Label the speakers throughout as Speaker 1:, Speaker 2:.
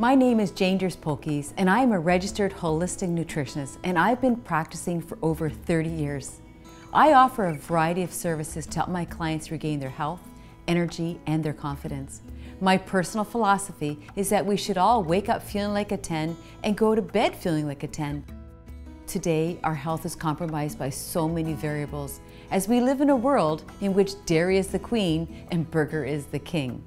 Speaker 1: My name is Jane Pulkys, and I am a registered holistic nutritionist, and I've been practicing for over 30 years. I offer a variety of services to help my clients regain their health, energy, and their confidence. My personal philosophy is that we should all wake up feeling like a 10 and go to bed feeling like a 10. Today, our health is compromised by so many variables as we live in a world in which dairy is the queen and burger is the king.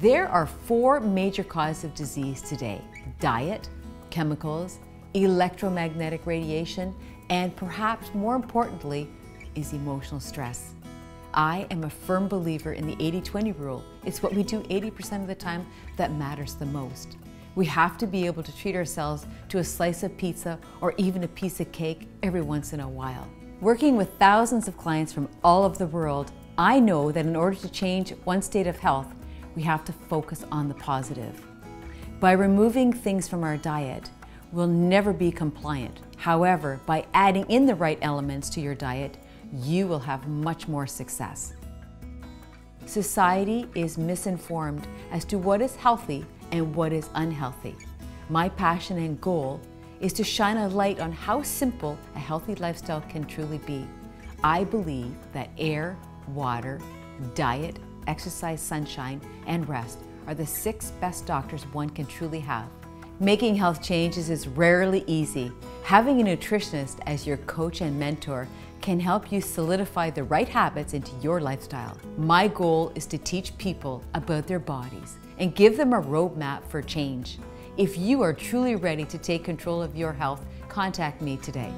Speaker 1: There are four major causes of disease today diet, chemicals, electromagnetic radiation, and perhaps more importantly, is emotional stress. I am a firm believer in the 80 20 rule. It's what we do 80% of the time that matters the most. We have to be able to treat ourselves to a slice of pizza or even a piece of cake every once in a while. Working with thousands of clients from all over the world, I know that in order to change one state of health, we have to focus on the positive. By removing things from our diet, we'll never be compliant. However, by adding in the right elements to your diet, you will have much more success. Society is misinformed as to what is healthy and what is unhealthy. My passion and goal is to shine a light on how simple a healthy lifestyle can truly be. I believe that air, water, diet, exercise, sunshine, and rest are the six best doctors one can truly have. Making health changes is rarely easy. Having a nutritionist as your coach and mentor can help you solidify the right habits into your lifestyle. My goal is to teach people about their bodies and give them a roadmap for change. If you are truly ready to take control of your health, contact me today.